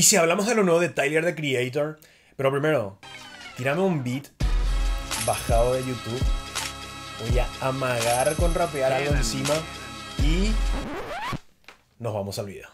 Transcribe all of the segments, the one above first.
Y si hablamos de lo nuevo de Tyler the Creator, pero primero, tirame un beat bajado de YouTube. Voy a amagar con rapear algo encima y nos vamos al video.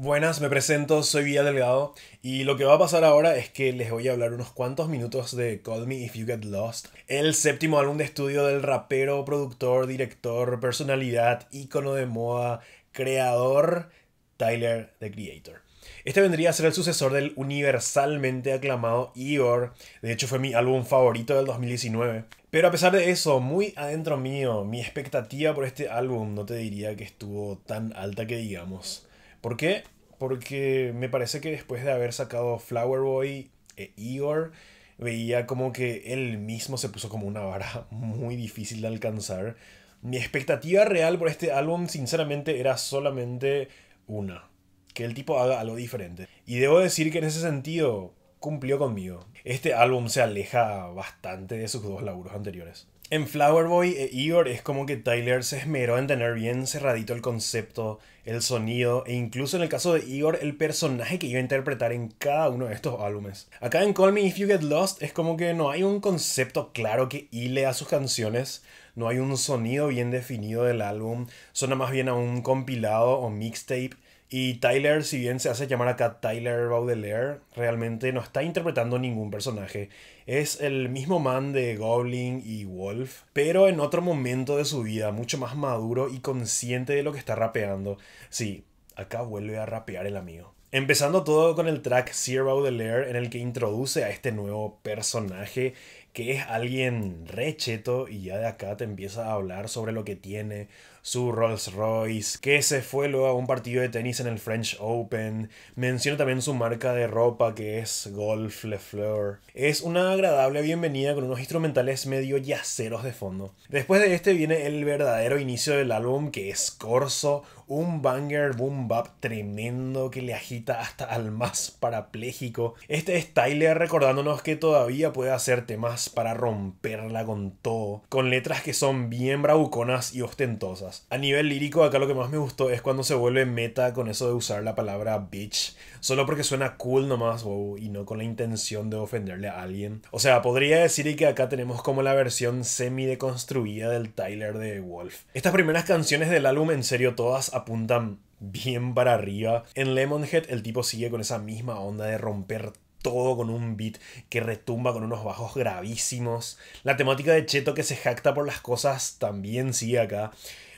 Buenas, me presento, soy Villa Delgado y lo que va a pasar ahora es que les voy a hablar unos cuantos minutos de Call Me If You Get Lost, el séptimo álbum de estudio del rapero, productor, director, personalidad, ícono de moda, creador, Tyler the Creator. Este vendría a ser el sucesor del universalmente aclamado Igor, de hecho fue mi álbum favorito del 2019. Pero a pesar de eso, muy adentro mío, mi expectativa por este álbum no te diría que estuvo tan alta que digamos. ¿Por qué? Porque me parece que después de haber sacado Flower Boy e Igor, veía como que él mismo se puso como una vara muy difícil de alcanzar. Mi expectativa real por este álbum, sinceramente, era solamente una. Que el tipo haga algo diferente. Y debo decir que en ese sentido cumplió conmigo. Este álbum se aleja bastante de sus dos laburos anteriores. En Flower Boy e Igor es como que Tyler se esmeró en tener bien cerradito el concepto, el sonido e incluso en el caso de Igor el personaje que iba a interpretar en cada uno de estos álbumes. Acá en Call Me If You Get Lost es como que no hay un concepto claro que hile a sus canciones, no hay un sonido bien definido del álbum, suena más bien a un compilado o mixtape y Tyler, si bien se hace llamar acá Tyler Baudelaire, realmente no está interpretando ningún personaje. Es el mismo man de Goblin y Wolf, pero en otro momento de su vida, mucho más maduro y consciente de lo que está rapeando. Sí, acá vuelve a rapear el amigo. Empezando todo con el track Sir Baudelaire, en el que introduce a este nuevo personaje que es alguien recheto y ya de acá te empieza a hablar sobre lo que tiene, su Rolls Royce, que se fue luego a un partido de tenis en el French Open. Menciona también su marca de ropa que es Golf Le Fleur. Es una agradable bienvenida con unos instrumentales medio yaceros de fondo. Después de este viene el verdadero inicio del álbum que es Corso, un banger boom bap tremendo que le agita hasta al más parapléjico. Este es Tyler recordándonos que todavía puede hacer temas para romperla con todo, con letras que son bien bravuconas y ostentosas. A nivel lírico, acá lo que más me gustó es cuando se vuelve meta con eso de usar la palabra bitch, solo porque suena cool nomás, y no con la intención de ofenderle a alguien. O sea, podría decir que acá tenemos como la versión semi deconstruida del Tyler de Wolf. Estas primeras canciones del álbum, en serio, todas apuntan bien para arriba. En Lemonhead el tipo sigue con esa misma onda de romper todo con un beat que retumba con unos bajos gravísimos. La temática de Cheto que se jacta por las cosas también sigue acá.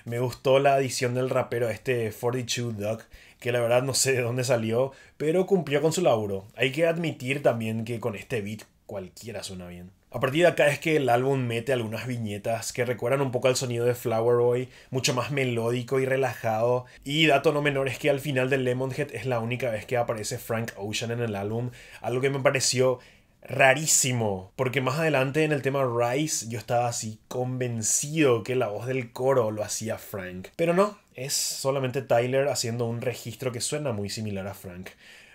Me gustó la adición del rapero este 42 Duck, que la verdad no sé de dónde salió, pero cumplió con su laburo. Hay que admitir también que con este beat cualquiera suena bien. A partir de acá es que el álbum mete algunas viñetas que recuerdan un poco al sonido de Flower Boy, mucho más melódico y relajado. Y dato no menor es que al final de Lemonhead es la única vez que aparece Frank Ocean en el álbum, algo que me pareció rarísimo, porque más adelante en el tema Rise yo estaba así convencido que la voz del coro lo hacía Frank. Pero no, es solamente Tyler haciendo un registro que suena muy similar a Frank.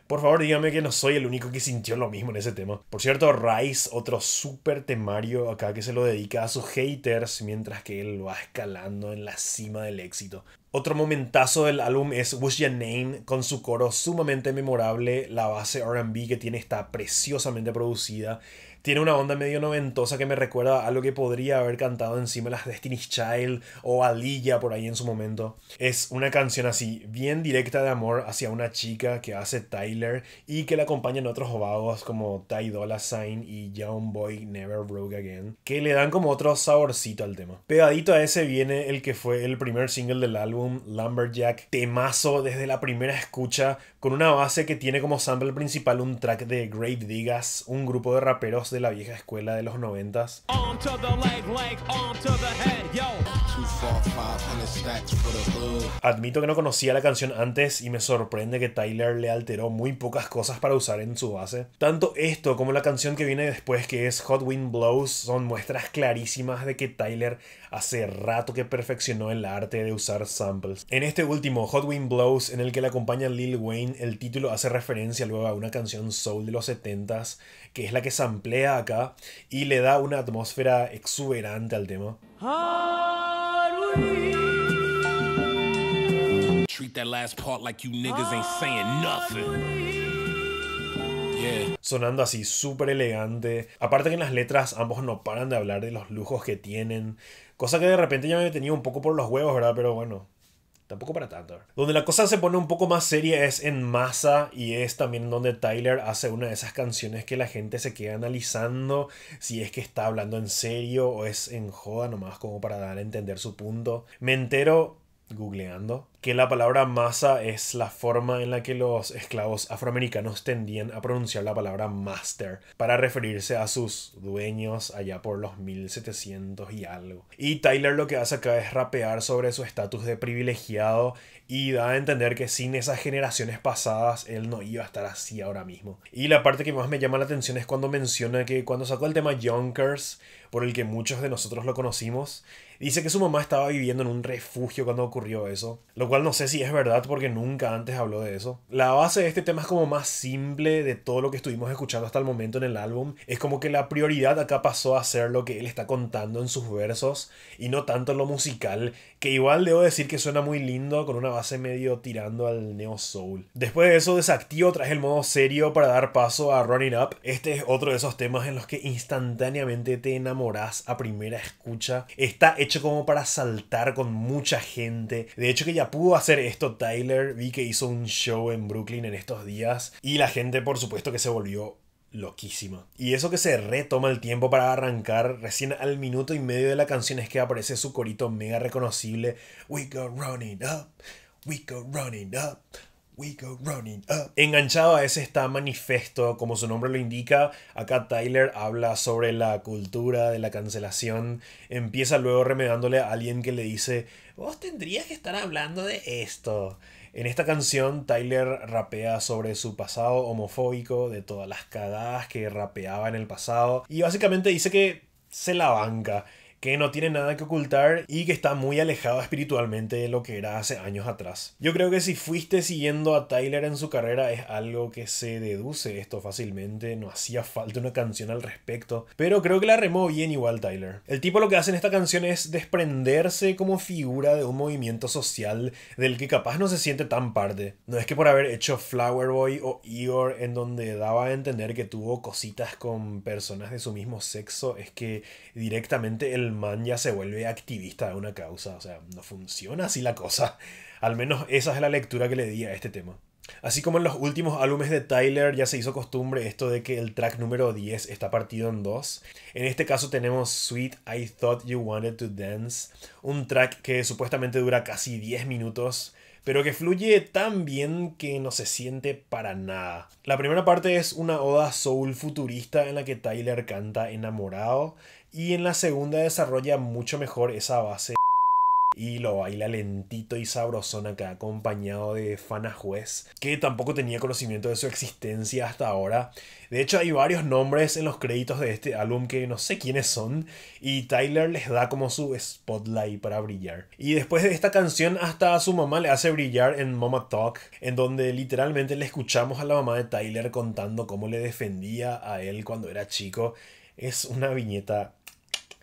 Por favor, dígame que no soy el único que sintió lo mismo en ese tema. Por cierto, Rice, otro súper temario acá que se lo dedica a sus haters mientras que él va escalando en la cima del éxito. Otro momentazo del álbum es What's Your Name con su coro sumamente memorable, la base RB que tiene está preciosamente producida tiene una onda medio noventosa que me recuerda a lo que podría haber cantado encima las Destiny's Child o Aliyah por ahí en su momento. Es una canción así, bien directa de amor hacia una chica que hace Tyler y que la acompañan otros vagos como Ty Dolla Sign y Young Boy Never Broke Again, que le dan como otro saborcito al tema. Pegadito a ese viene el que fue el primer single del álbum, Lumberjack, temazo desde la primera escucha, con una base que tiene como sample principal un track de Great Digas, un grupo de raperos de la vieja escuela de los noventas. Admito que no conocía la canción antes y me sorprende que Tyler le alteró muy pocas cosas para usar en su base. Tanto esto como la canción que viene después que es Hot Wind Blows son muestras clarísimas de que Tyler hace rato que perfeccionó el arte de usar samples. En este último, Hot Wind Blows, en el que le acompaña Lil Wayne, el título hace referencia luego a una canción soul de los 70s, que es la que samplea acá y le da una atmósfera exuberante al tema. Treat that last part like you niggas ain't saying nothing. Yeah. Sonando así súper elegante. Aparte que en las letras ambos no paran de hablar de los lujos que tienen. Cosa que de repente ya me tenía un poco por los huevos, ¿verdad? Pero bueno, Tampoco para tanto. Donde la cosa se pone un poco más seria es en Masa y es también donde Tyler hace una de esas canciones que la gente se queda analizando si es que está hablando en serio o es en joda nomás como para dar a entender su punto. Me entero googleando que la palabra masa es la forma en la que los esclavos afroamericanos tendían a pronunciar la palabra master para referirse a sus dueños allá por los 1700 y algo. Y Tyler lo que hace acá es rapear sobre su estatus de privilegiado y da a entender que sin esas generaciones pasadas él no iba a estar así ahora mismo. Y la parte que más me llama la atención es cuando menciona que cuando sacó el tema Yonkers, por el que muchos de nosotros lo conocimos, dice que su mamá estaba viviendo en un refugio cuando ocurrió eso, lo cual no sé si es verdad porque nunca antes habló de eso. La base de este tema es como más simple de todo lo que estuvimos escuchando hasta el momento en el álbum. Es como que la prioridad acá pasó a ser lo que él está contando en sus versos y no tanto lo musical, que igual debo decir que suena muy lindo con una base medio tirando al neo soul. Después de eso desactivo tras el modo serio para dar paso a Running Up. Este es otro de esos temas en los que instantáneamente te enamoras a primera escucha. Está hecho como para saltar con mucha gente. De hecho que ya pudo hacer esto Tyler. Vi que hizo un show en Brooklyn en estos días y la gente por supuesto que se volvió loquísima. Y eso que se retoma el tiempo para arrancar, recién al minuto y medio de la canción es que aparece su corito mega reconocible. We go running up, we go running up. We go running up. Enganchado a ese está Manifesto, como su nombre lo indica. Acá Tyler habla sobre la cultura de la cancelación. Empieza luego remedándole a alguien que le dice: Vos tendrías que estar hablando de esto. En esta canción, Tyler rapea sobre su pasado homofóbico, de todas las cagadas que rapeaba en el pasado. Y básicamente dice que se la banca que no tiene nada que ocultar y que está muy alejado espiritualmente de lo que era hace años atrás. Yo creo que si fuiste siguiendo a Tyler en su carrera es algo que se deduce esto fácilmente, no hacía falta una canción al respecto, pero creo que la remó bien igual Tyler. El tipo lo que hace en esta canción es desprenderse como figura de un movimiento social del que capaz no se siente tan parte. No es que por haber hecho Flower Boy o Igor en donde daba a entender que tuvo cositas con personas de su mismo sexo, es que directamente el man ya se vuelve activista de una causa. O sea, no funciona así la cosa. Al menos esa es la lectura que le di a este tema. Así como en los últimos álbumes de Tyler ya se hizo costumbre esto de que el track número 10 está partido en dos. En este caso tenemos Sweet I Thought You Wanted to Dance, un track que supuestamente dura casi 10 minutos, pero que fluye tan bien que no se siente para nada. La primera parte es una oda soul futurista en la que Tyler canta enamorado y en la segunda desarrolla mucho mejor esa base y lo baila lentito y sabrosón acá acompañado de Fana Juez que tampoco tenía conocimiento de su existencia hasta ahora. De hecho hay varios nombres en los créditos de este álbum que no sé quiénes son y Tyler les da como su spotlight para brillar. Y después de esta canción hasta a su mamá le hace brillar en Mama Talk en donde literalmente le escuchamos a la mamá de Tyler contando cómo le defendía a él cuando era chico. Es una viñeta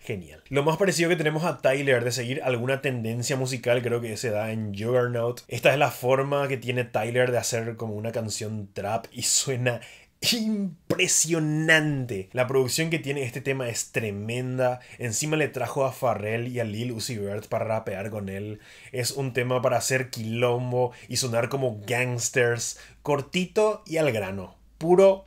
genial. Lo más parecido que tenemos a Tyler de seguir alguna tendencia musical creo que se da en Juggernaut. Esta es la forma que tiene Tyler de hacer como una canción trap y suena impresionante. La producción que tiene este tema es tremenda. Encima le trajo a Farrell y a Lil Uzi Vert para rapear con él. Es un tema para hacer quilombo y sonar como gangsters, cortito y al grano. Puro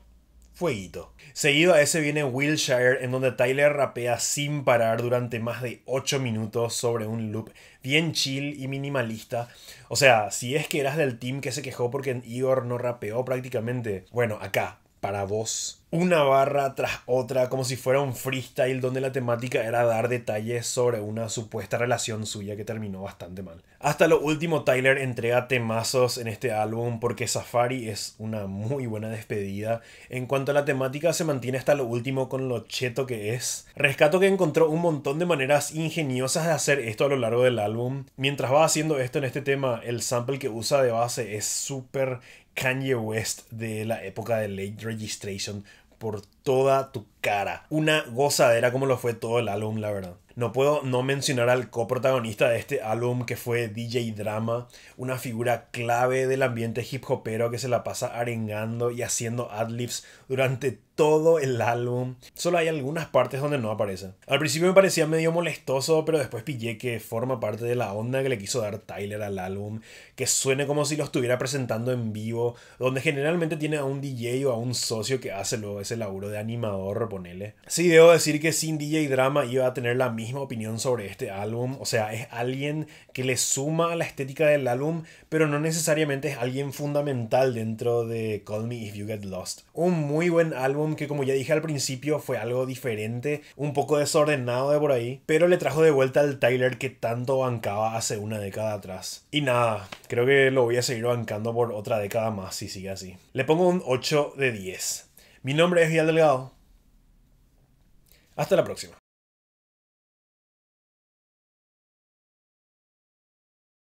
fueguito. Seguido a ese viene Wilshire, en donde Tyler rapea sin parar durante más de 8 minutos sobre un loop bien chill y minimalista. O sea, si es que eras del team que se quejó porque Igor no rapeó prácticamente, bueno, acá, para vos una barra tras otra, como si fuera un freestyle donde la temática era dar detalles sobre una supuesta relación suya que terminó bastante mal. Hasta lo último, Tyler entrega temazos en este álbum porque Safari es una muy buena despedida. En cuanto a la temática, se mantiene hasta lo último con lo cheto que es. Rescato que encontró un montón de maneras ingeniosas de hacer esto a lo largo del álbum. Mientras va haciendo esto en este tema, el sample que usa de base es súper Kanye West de la época de Late Registration por toda tu cara. Una gozadera como lo fue todo el álbum, la verdad. No puedo no mencionar al coprotagonista de este álbum que fue DJ Drama, una figura clave del ambiente hip hopero que se la pasa arengando y haciendo adlibs durante todo el álbum. Solo hay algunas partes donde no aparece. Al principio me parecía medio molestoso, pero después pillé que forma parte de la onda que le quiso dar Tyler al álbum, que suene como si lo estuviera presentando en vivo, donde generalmente tiene a un DJ o a un socio que hace luego ese laburo de animador, ponele. Sí, debo decir que sin DJ Drama iba a tener la misma opinión sobre este álbum, o sea, es alguien que le suma a la estética del álbum, pero no necesariamente es alguien fundamental dentro de Call Me If You Get Lost. Un muy buen álbum que como ya dije al principio fue algo diferente, un poco desordenado de por ahí, pero le trajo de vuelta al Tyler que tanto bancaba hace una década atrás. Y nada, creo que lo voy a seguir bancando por otra década más si sigue así. Le pongo un 8 de 10. Mi nombre es Vidal Delgado. Hasta la próxima.